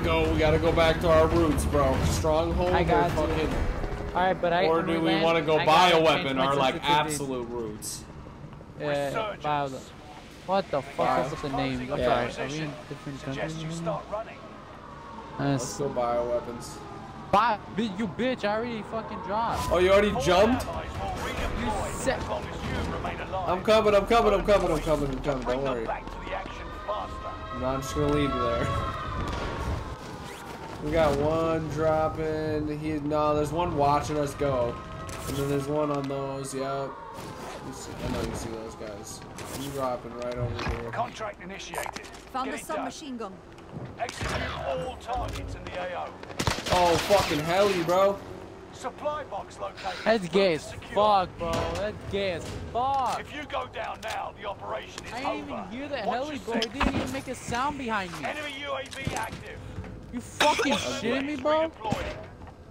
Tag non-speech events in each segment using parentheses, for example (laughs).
Stronghold. We gotta go. We gotta go back to our roots, bro. Stronghold. I got or fucking, All right, but I. Or do we want to go I buy a weapon? change Our like sensitivities. absolute roots. Yeah, buy the. What the fuck is with the name? I'm Yeah. sorry. Are we in different countries? Suggest you start running. Uh, Let's go buy our weapons. Buy, you bitch! I already fucking dropped. Oh, you already jumped? You set. I'm coming. I'm coming. I'm coming. I'm coming. I'm coming. Don't worry. back to the action faster. I'm not just gonna leave you there. (laughs) We got one dropping. He no, there's one watching us go, and then there's one on those. Yep. See, I know you see those guys. I'm dropping right over here. Contract initiated. Found Get a it submachine gun. Execute all targets in the AO. Oh fucking helly, bro. Supply box located. That's Route gay as fuck, bro. That's gay as fuck. If you go down now, the operation is I over. didn't even hear that Watch heli, your bro. It six. didn't even make a sound behind me. Enemy UAV active. You fucking (laughs) shitting me, bro?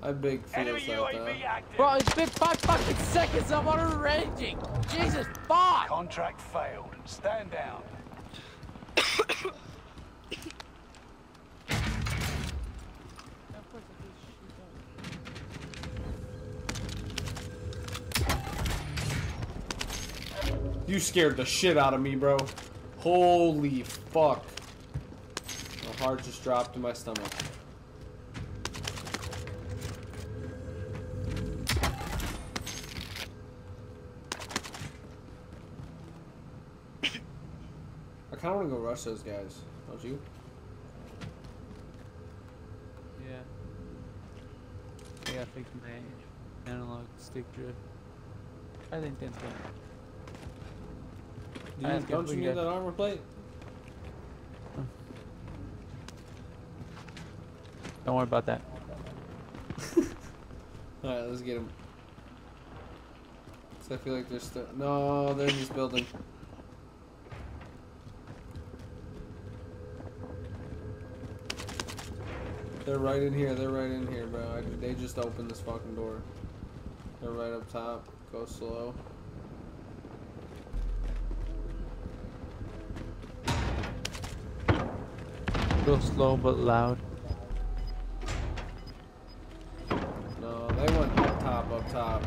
I big Enemy feels like that. Bro, it's been five fucking seconds. I'm on a raging. Jesus fuck. Contract failed. Stand down. You scared the shit out of me, bro. Holy fuck. Heart just dropped in my stomach. (coughs) I kind of want to go rush those guys. Don't you? Yeah. I gotta fix my analog stick drift. I think that's good. Do you don't you need that armor plate? Don't worry about that. (laughs) Alright, let's get him. So I feel like they're still. No, they're in this building. They're right in here. They're right in here, bro. I, they just opened this fucking door. They're right up top. Go slow. Go slow but loud. Up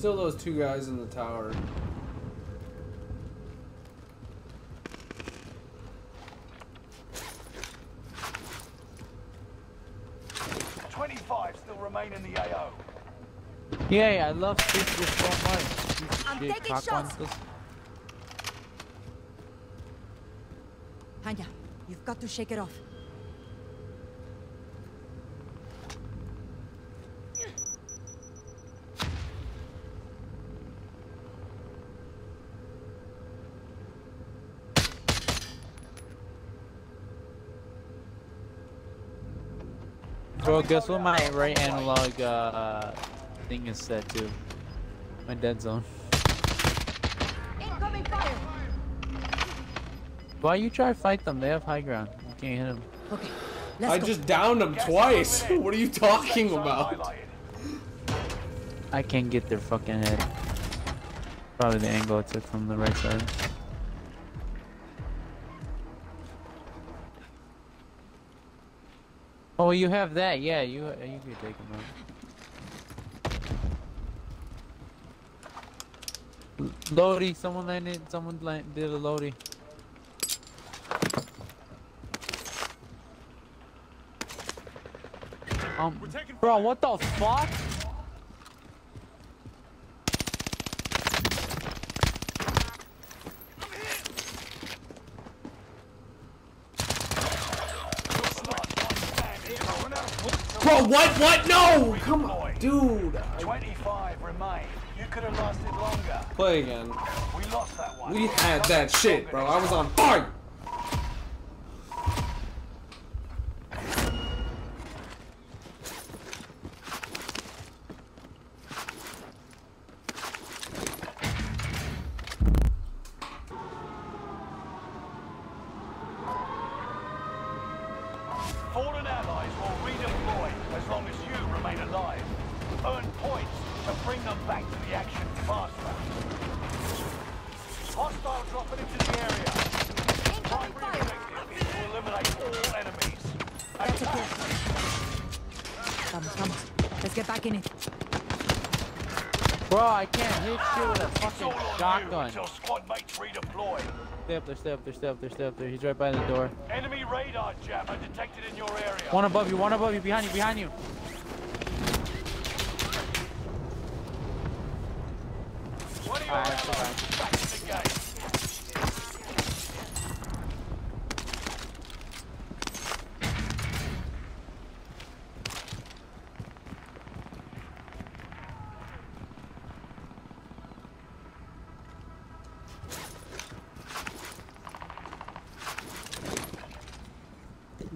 still those two guys in the tower. Twenty-five still remain in the AO. Yeah, yeah, I love this this so much. I'm shit, taking shots. monsters. Hanya, you've got to shake it off. Bro, guess what my right analog uh, thing is set to? My dead zone. Incoming fire! Why you try to fight them? They have high ground. You can't hit them. Okay, I let's go. just downed them twice. (laughs) what are you talking about? I can't get their fucking head. Probably the angle I took from the right side. Oh, you have that? Yeah, you you could take them out. Lodi, someone landed. Someone land, did a Lodi. Um, bro, what the fuck? Bro, what? What? No! Come on, dude. 25 remain. You could have lasted longer. Play again. We lost that one. We had that shit, bro. I was on fire. There, stay up there, stay up there, stay up there. He's right by the door. Enemy radar jammer detected in your area. One above you, one above you, behind you, behind you. One of your Alright, allies alright. is back in the game.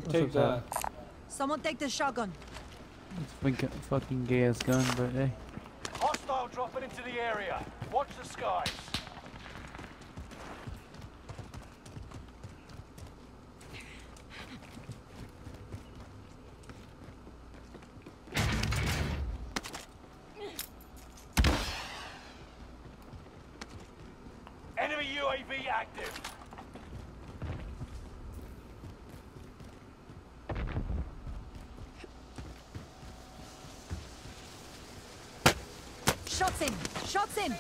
Take up, that. Someone take the shotgun. It's fucking, fucking gay ass gun, but hey. Hostile dropping into the area. Watch the skies. Enemy UAV active. Shots in! Shots in!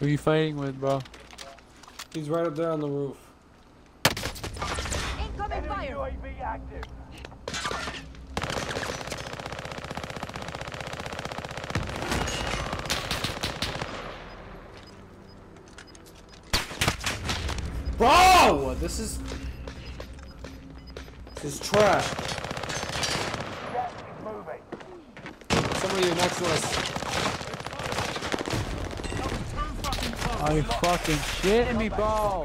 Who are you fighting with, bro? He's right up there on the roof. Incoming fire! UAV active. Bro! This is... This is trash. Moving. Somebody next to us. Are you fucking shitting me, bro?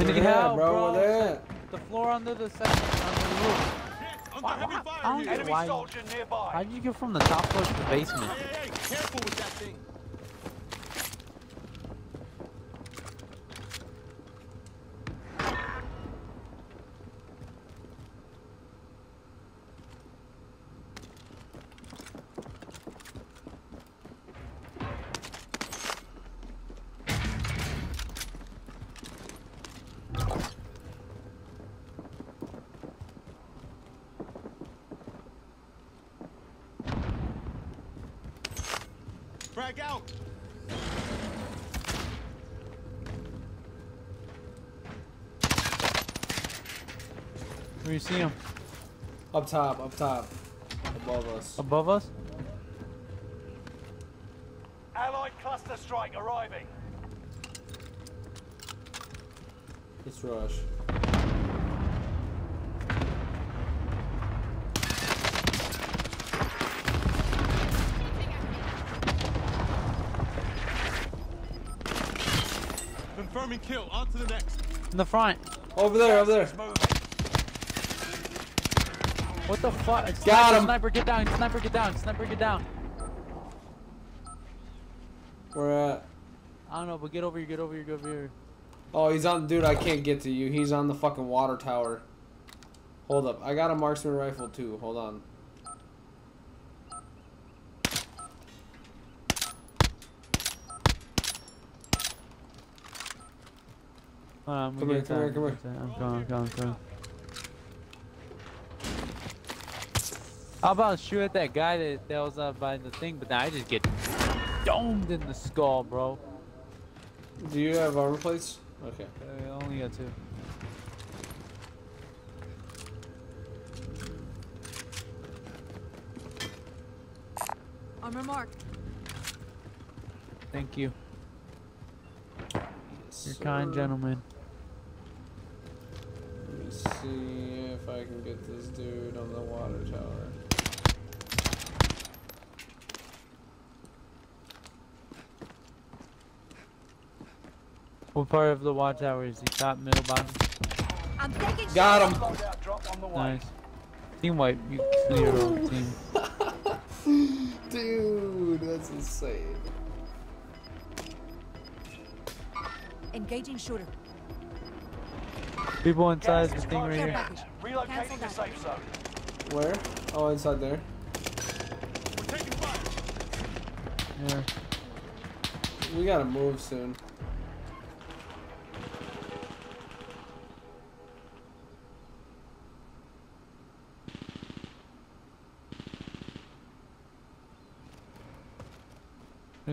I need Where they at, help, bro? bro. Where? The floor under the second, under the roof. Under Why- why- I don't get Enemy why. soldier nearby. How'd you get from the top floor to the basement? Hey, hey, hey, careful with that thing. top, up top. Above us. Above us? Allied cluster strike arriving. It's rush. Confirming kill. On to the next. In the front. Over there, over there. What the fuck? Got Sniper, him. Sniper, get down. Sniper, get down. Sniper, get down. Where at? I don't know, but get over here. Get over here. Get over here. Oh, he's on. Dude, I can't get to you. He's on the fucking water tower. Hold up. I got a marksman rifle too. Hold on. Hold on, I'm Come here, come here, come here. I'm coming. I'm. I'm. How about shoot at that guy that, that was up by the thing, but now I just get domed in the skull, bro. Do you have armor plates? Okay. Uh, I only got two. Armor marked. Thank you. Yes, You're kind, sir. gentlemen. Let me see if I can get this dude on the water tower. What part of the watchtower is he? Top, middle, bottom? I'm taking Got him. Loadout drop on the way. Nice. Team wipe. You clear your team. (laughs) Dude, that's insane. Engaging shooter. People inside Gas the thing right here. in. Relocating the safe zone. Where? Oh, inside there. We're taking fire. Yeah. We gotta move soon.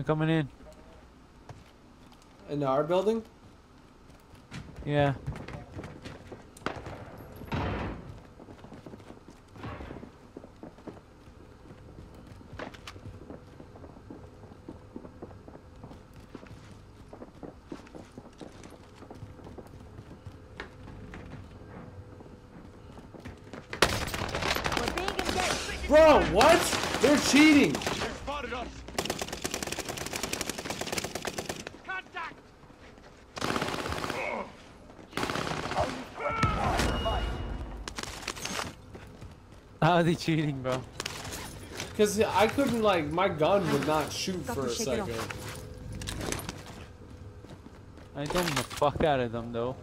Coming in. In our building? Yeah. We're being engaged. Bro, what? They're cheating. They spotted us. Contact. Only 25 remain. How (laughs) are they cheating, bro? Cause I couldn't like my gun would not shoot for a second. I told them the fuck out of them, though.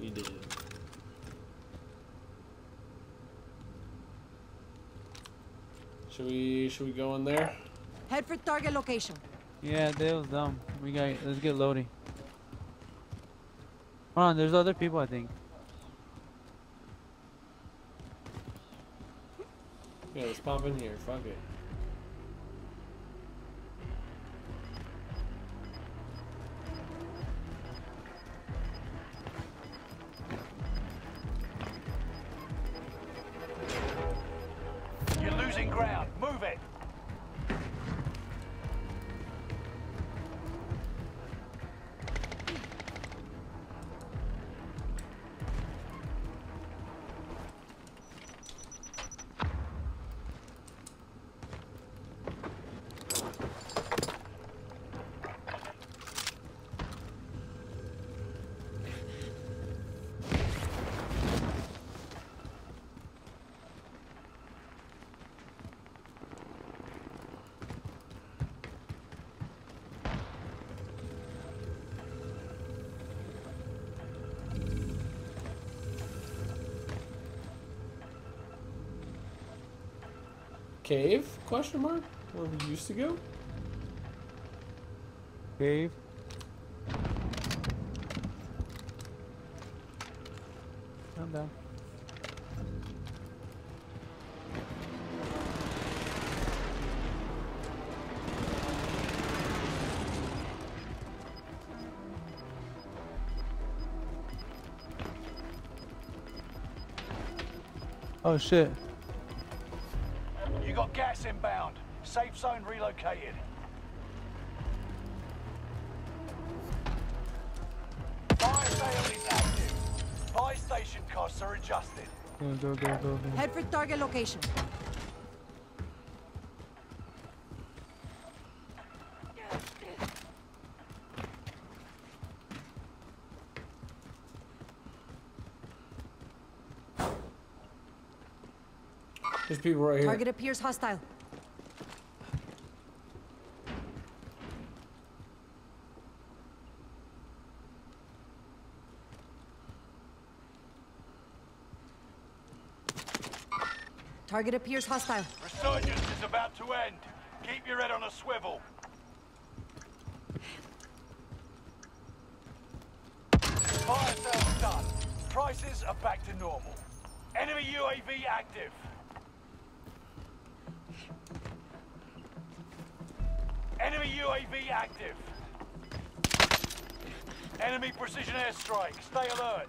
You did. Should we should we go in there? Head for target location. Yeah, that was dumb. We got. Let's get loading. Hold on, there's other people, I think. Yeah, let's pop in here. Fuck it. Cave? Question mark? Where we used to go? Cave. Calm down. Oh shit. Safe zone relocated. Fire sale is active. Buy station costs are adjusted. Go, go, go, go, go. Head for target location. There's people right here. Target appears hostile. Target appears hostile. Resurgence is about to end. Keep your head on a swivel. Fire sales done. Prices are back to normal. Enemy UAV active. Enemy UAV active. Enemy precision airstrike. Stay alert.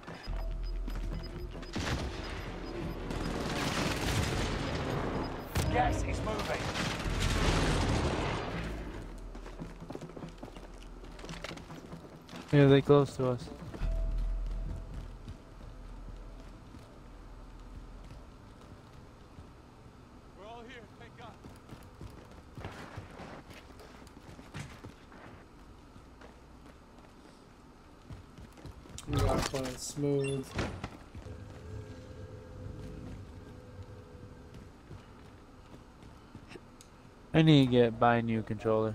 Gas is moving. Yeah, they close to us. We're all here, thank God. We gotta play it smooth. I need to get buy a new controller.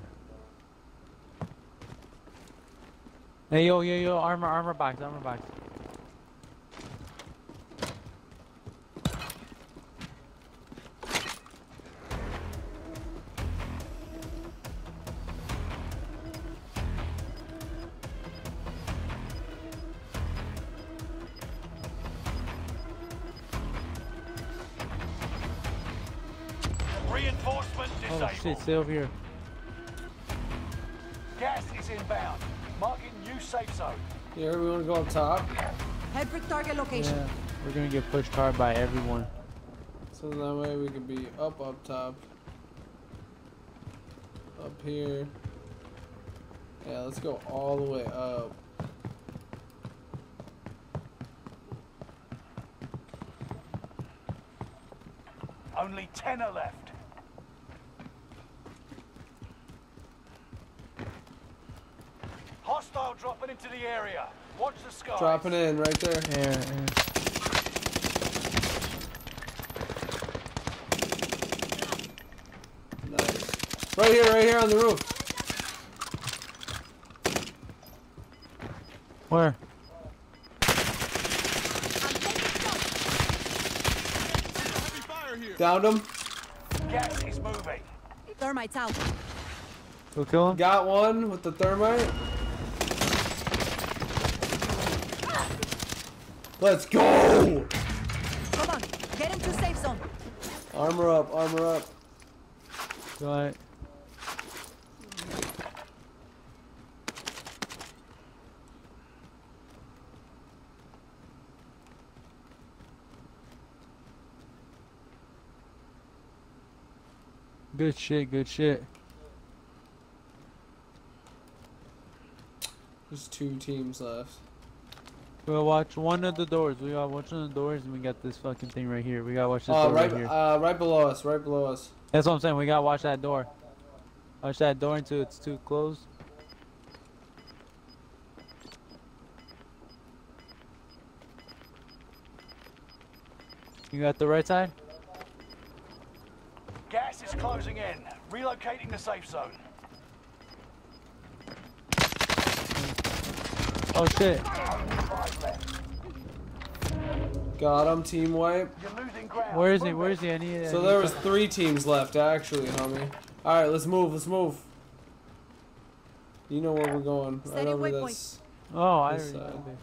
Hey yo yo yo armor armor box armor box. Shit, stay over here. Gas is inbound. Marking new safe zone. Here, we wanna go up top. Head for target location. Yeah, we're gonna get pushed hard by everyone. So that way we can be up, up top. Up here. Yeah, let's go all the way up. Only ten are left. Hostile dropping into the area. Watch the skies. Dropping in right there. Air, air. Nice. Right here, right here on the roof. Where? Heavy fire here. Downed him. Gas is moving. Thermites out. Go kill him? Got one with the thermite. Let's go! Come on, get into safe zone. Armor up, armor up. Right. Good shit, good shit. There's two teams left. We'll watch one of the doors. We gotta watch one of the doors and we got this fucking thing right here. We gotta watch this Uh, door right, right, here. uh, right below us, right below us. That's what I'm saying. We gotta watch that door. Watch that door until it's too close. You got the right side? Gas is closing in. Relocating the safe zone. Oh shit. Five left. Got him, team wipe. You're losing ground. Where is he? Where is Where it. is he? I need. I So there was three teams left, actually, homie. Alright, let's move, let's move. You know where we're going. Right over waypoint. this. Oh, I this already side. know.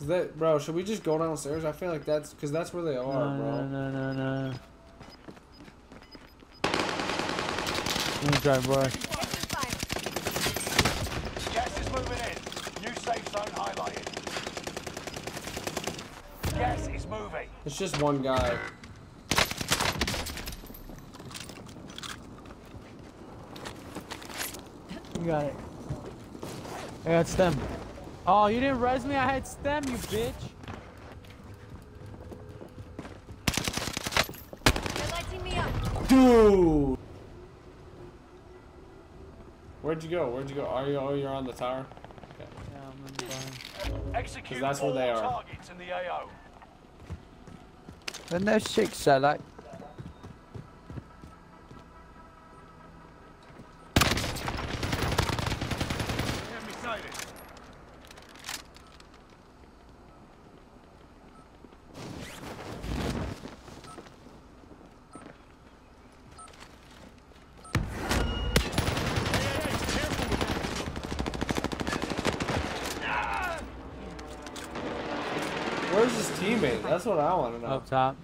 Is that, bro, should we just go downstairs? I feel like that's, because that's where they are, No, bro. no, no, no, no. Let me try, bro. Gas is moving in. New safe zone highlighted. Gas is moving. It's just one guy. You got it. I got stim. Oh, you didn't res me? I had stim, you bitch. They're lighting me up. Dude! Where'd you go? Where'd you go? Are you, oh, you're on the tower? Yeah, I'm in the barn. Execute that's where all they are. targets in the AO. And there's six I like. Enemy sighted. Where's his teammate? That's what I want to know. Up top.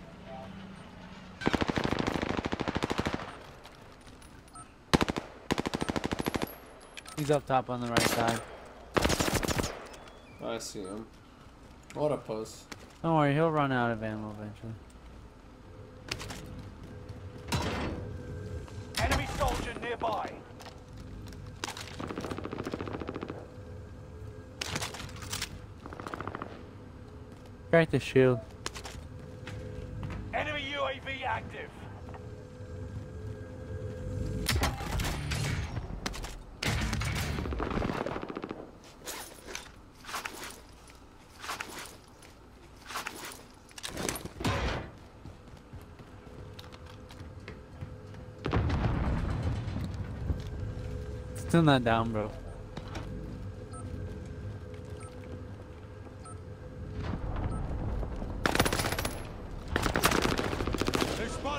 He's up top on the right side. I see him. What a puss. Don't worry, he'll run out of ammo eventually. Crack the shield. Enemy UAV active. Still not down, bro.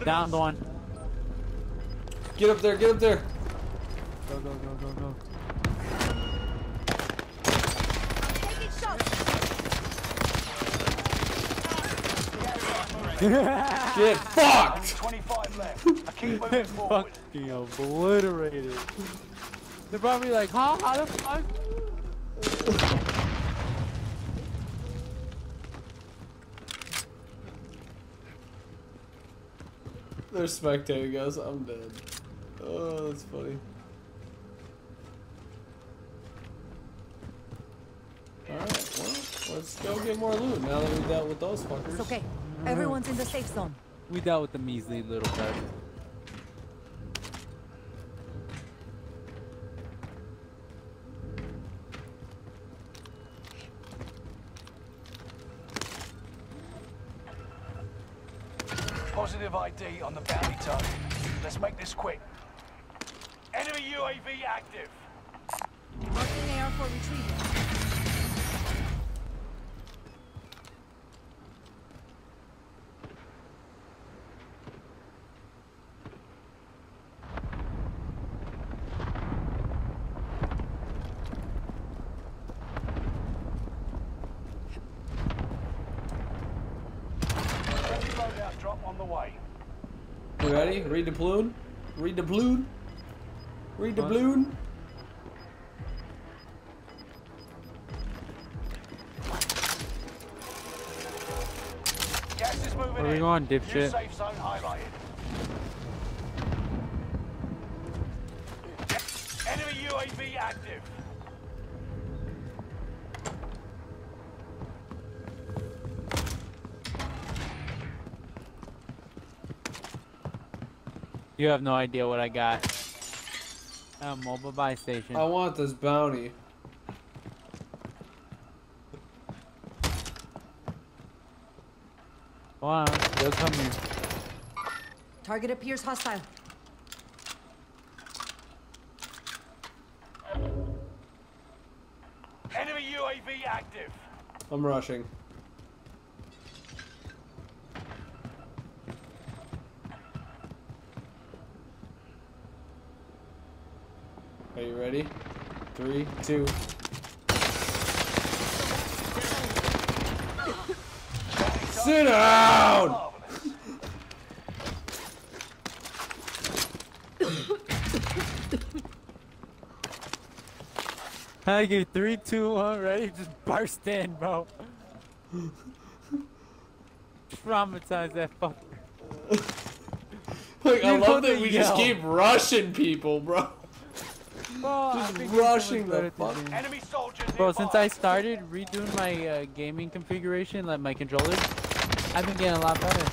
Down the one. Get up there, get up there. Go, go, go, go, go. Taking. Get fucked! 25 left. I keep moving forward. Fucking obliterated. They're probably like, huh? How the fuck? (laughs) They're spectating us. I'm dead. Oh, that's funny. Alright, well, let's go get more loot now that we dealt with those fuckers. It's okay. Everyone's in the safe zone. We dealt with the measly little guys. On the bounty target. Let's make this quick. Enemy UAV active. Marking AR for retrieval. Friendly loadout drop on the way. You ready? Read the balloon? Read the balloon? Read the What? balloon? Gas is moving Where we in. going, New dipshit? safe zone highlighted. Enemy UAV active. You have no idea what I got. A mobile buy station. I want this bounty. Come on, they'll come here. Target appears hostile. Enemy UAV active. I'm rushing. Are you ready? Three, two. Sit down! I give three, two, one, ready? Just burst in, bro. Traumatize that fucker. Like, I love that we just keep rushing people, bro. Bro, Just think it's so much rushing the fuck- Enemy soldier Bro, since I started redoing my uh, gaming configuration, like my controllers, I've been getting a lot better.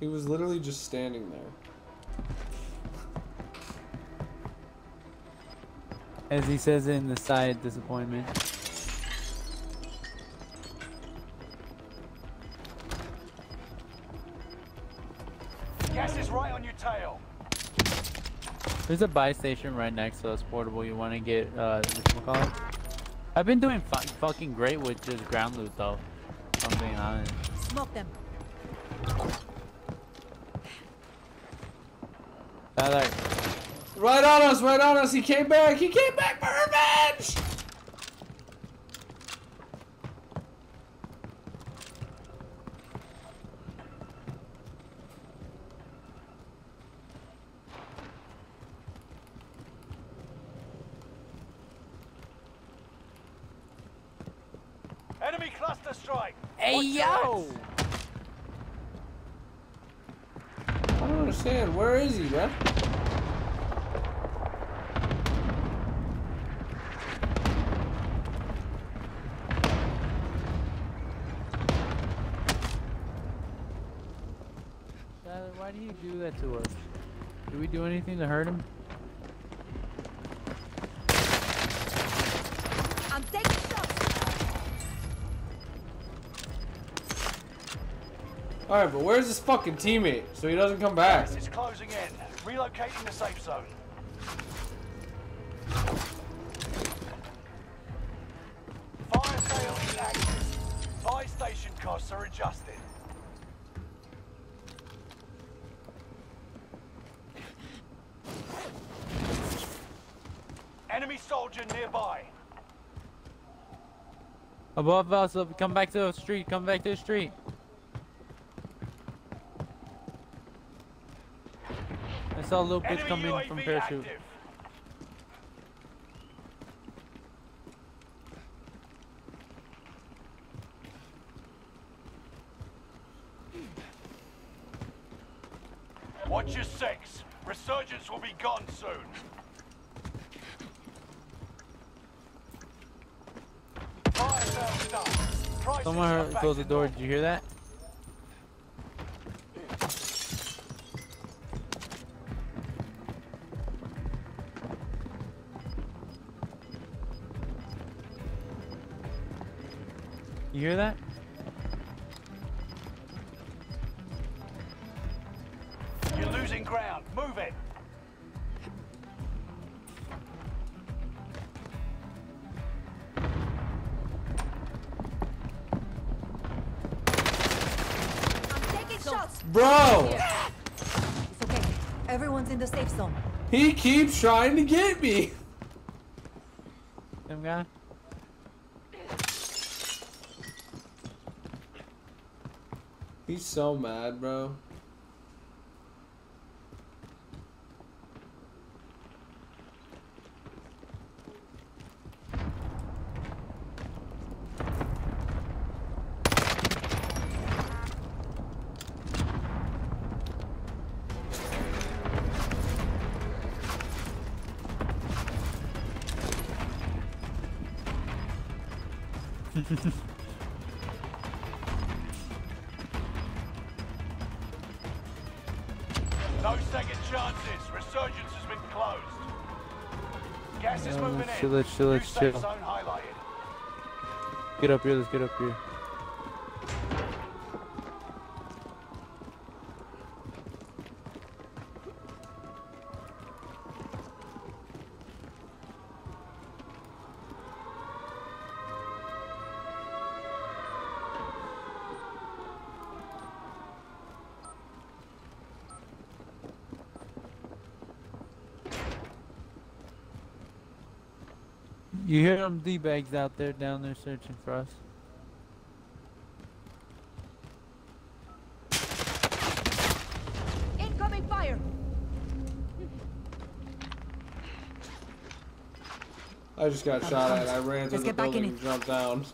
He was literally just standing there. As he says in the side disappointment. There's a buy station right next to us, portable. You want to get, uh, whatchamacallit? I've been doing fu fucking great with just ground loot though. if I'm being honest. Smoke them. Tyler, Right on us, right on us. He came back. He came back for revenge. Enemy cluster strike. Hey Watch yo! heads. I don't understand. Where is he, man? Tyler, why do you do that to us? Did we do anything to hurt him? All right, but where's his fucking teammate so he doesn't come back? Gas is closing in. Relocating the safe zone. Fire sale is active. Buy station costs are adjusted. Enemy soldier nearby. Above us, come back to the street, come back to the street. I saw a little Enemy come in from parachute. active. Watch your six. Resurgence will be gone soon. Fire sales done. Prices Someone are heard, back close the door, did you hear that? Keeps trying to get me. Some guy? He's so mad, bro. No second chances. Resurgence has been closed. Gas is Uh, moving chill, in. let's chill, let's chill. Get up here, let's get up here. Them D-bags out there down there searching for us. Incoming fire. I just got shot at. I ran through Let's the get back in building it. and jumped down.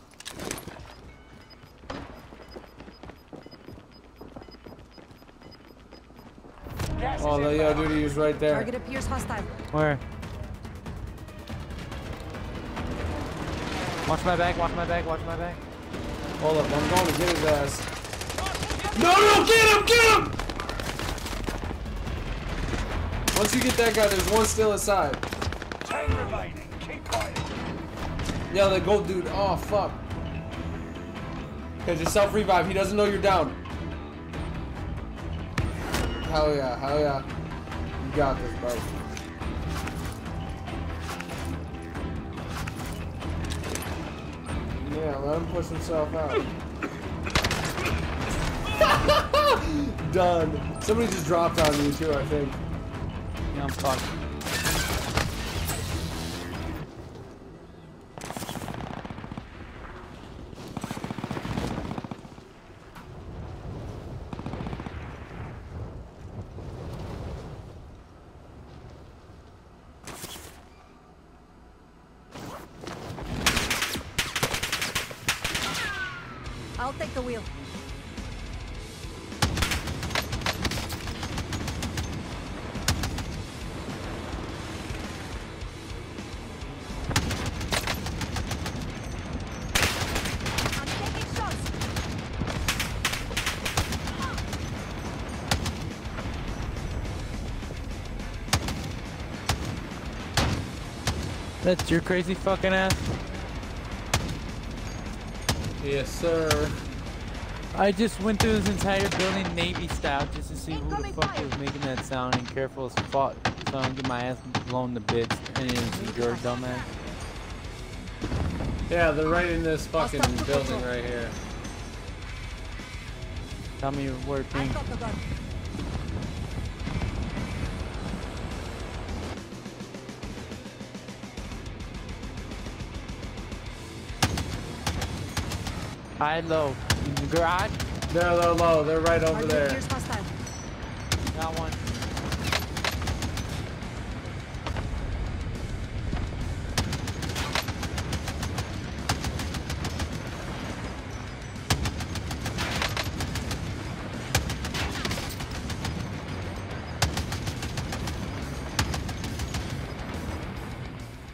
Oh, uh, is the yo, dude, he was right there. Target appears hostile. Where? Watch my back, watch my back, watch my back. Hold up, I'm going to get his ass. No, no, get him, get him! Once you get that guy, there's one still inside. Ten remaining. Kill Yeah, the gold dude. Oh, fuck. Okay, just self revive. He doesn't know you're down. Hell yeah, hell yeah. You got this, bro. Let him push himself out. (laughs) Done. Somebody just dropped on you too, I think. Yeah, I'm fucked. I'll take the wheel. That's your crazy fucking ass. Yes, sir. I just went through this entire building Navy style just to see who the fuck fire. was making that sound and careful as fuck. So I don't get my ass blown to bits and it's your dumbass. Yeah, they're right in this fucking building right here. Tell me where I've High low. Garage? They're, they're low. They're right over Our there. here's hostile. Got one.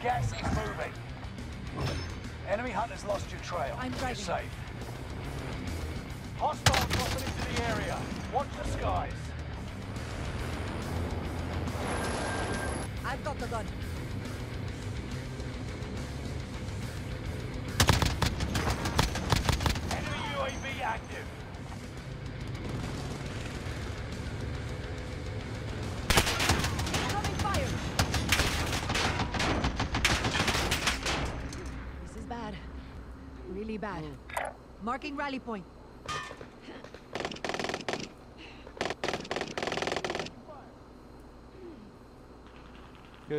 Gas is moving. Enemy hunters lost your trail. I'm You're safe. Hostile dropping into the area. Watch the skies. I've got the gun. Enemy UAV active. This is bad. Really bad. Marking rally point.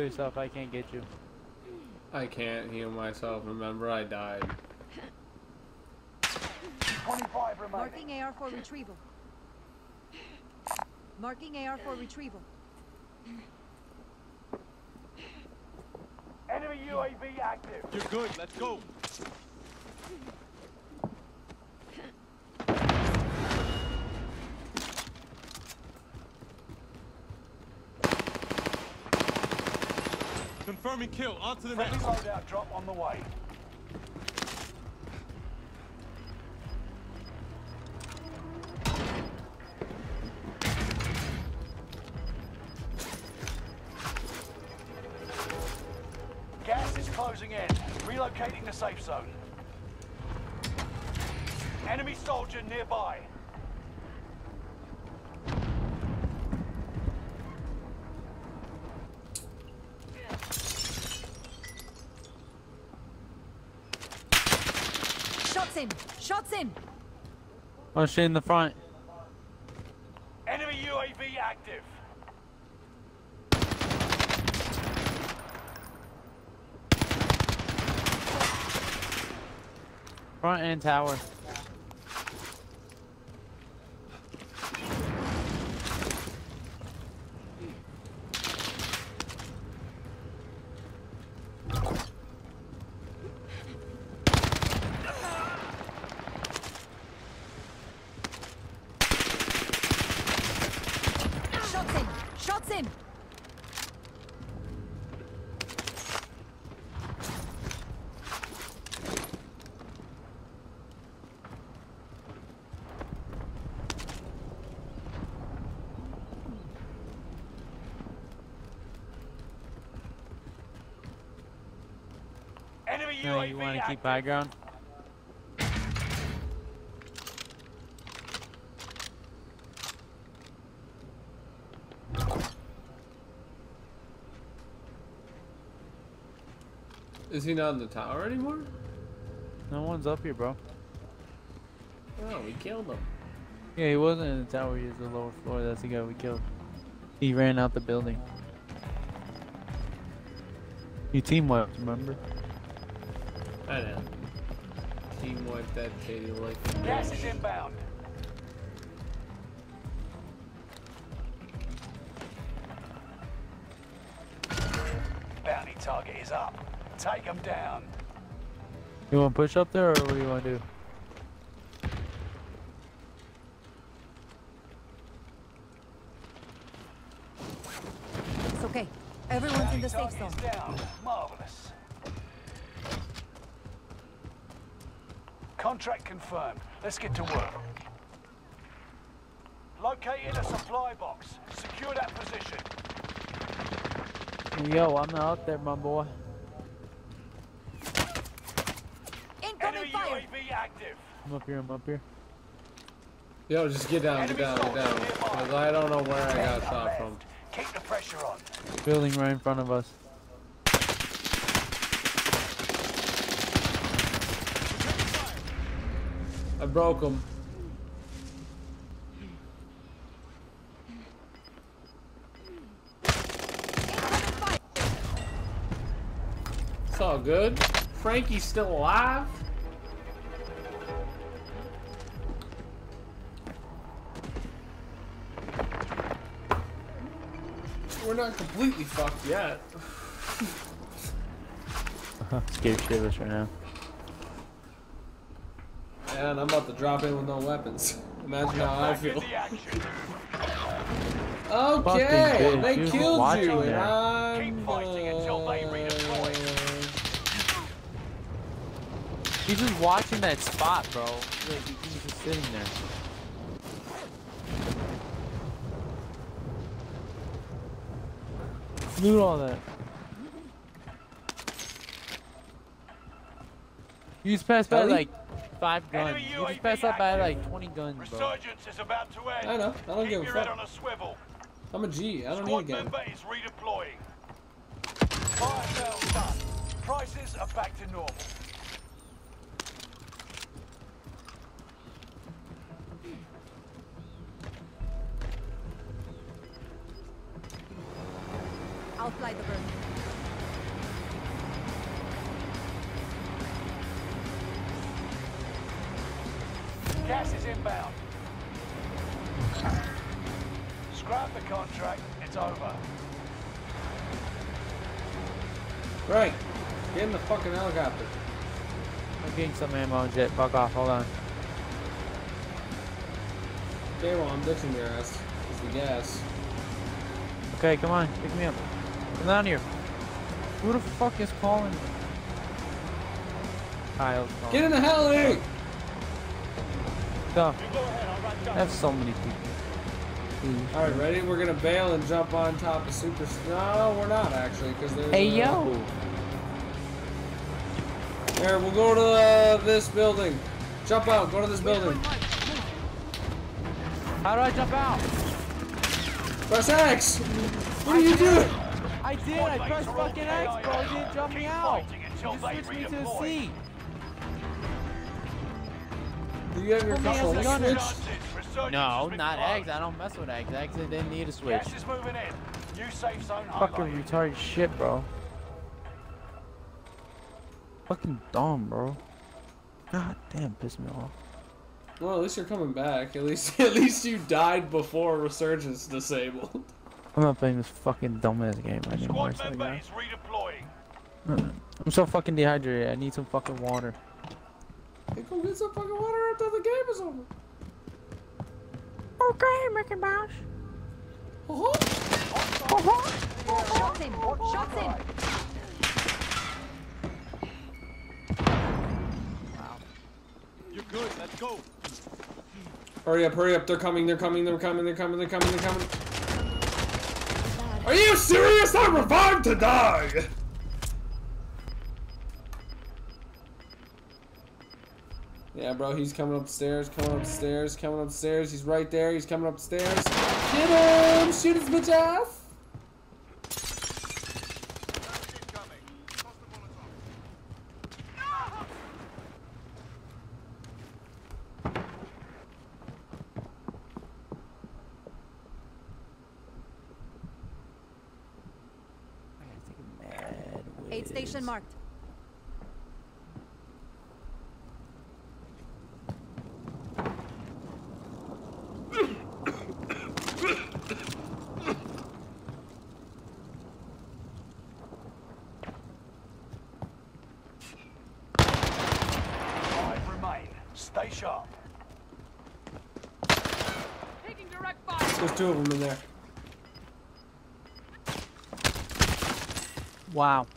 Kill yourself, I can't get you. I can't heal myself. Remember, I died. 25 remaining. Marking AR for retrieval. Marking AR for retrieval. Enemy UAV active. You're good. Let's go. Confirming kill. On to the Friendly next. loadout drop on the way. In! Shots in! Oh she in the front. Enemy UAV active. Front and tower. in. Enemy no, you want to keep high ground? Is he not in the tower anymore? No one's up here, bro. Oh, we killed him. Yeah, he wasn't in the tower. He was the lower floor. That's the guy we killed. He ran out the building. You team wiped, remember? I know. Team wiped that Katie like Gas is inbound. Take them down. You want to push up there, or what do you want to do? It's okay. Everyone's in the safe zone. down. Marvelous. Contract confirmed. Let's get to work. Located a supply box. Secure that position. Yo, I'm out there, my boy. Incoming Enemy fire! UAV active. I'm up here. I'm up here. Yo, just get down, get down, get down. Because I don't know where I got shot from. Keep the pressure on. Building right in front of us. I broke him. It's all good. Frankie's still alive. We're not completely fucked yet. Scared shitless right now. And I'm about to drop in with no weapons. Imagine how I feel. Okay, they she killed watching you, and. I'm Keep fighting until they redeploy. He's just watching that spot, bro. Like, he's just sitting there. Loot all that. You just passed by like five guns. Enemy You just passed up by like 20 guns, bro. Resurgence is about to end. I know, I don't Keep give a fuck. on a swivel. I'm a G. I don't need a gun. member is redeploying. Fire sale done. Prices are back to normal. Some ammo and jet. Fuck off. Hold on. Okay, well, I'm ditching your ass. It's the gas. Okay, come on. Pick me up. Come down here. Who the fuck is calling? Kyle's calling. Get in the heli! Go. I have so many people. Hmm. Please. Alright, ready? We're gonna bail and jump on top of Super... No, we're not, actually, because there's Hey, a- yo! Here, we'll go to uh, this building. Jump out, go to this building. How do I jump out? Press X! What are you doing? I did. I pressed fucking X, bro. You didn't jump me out. fighting You just switched me to the. C. Do you have your Put me as control switch? No, not closed. X. I don't mess with X. X didn't need a switch. Gas is moving in. New safe zone Fucking highlighted. retarded shit, bro. Fucking dumb, bro. God damn, piss me off. Well, at least you're coming back. At least, (laughs) at least you died before Resurgence disabled. I'm not playing this fucking dumbass game anymore. Squad so, member is redeploying. I'm so fucking dehydrated. I need some fucking water. Hey, go get some fucking water after the game is over. Okay, Mickey Mouse. Uh-huh. Shots in! Shots in! Good, let's go. Hurry up, hurry up. They're coming, they're coming, they're coming, they're coming, they're coming, they're coming. Are you serious? I revived to die! Yeah, bro, he's coming upstairs, coming upstairs, coming upstairs. He's right there. He's coming upstairs. Get him! Shoot his bitch ass! Wow.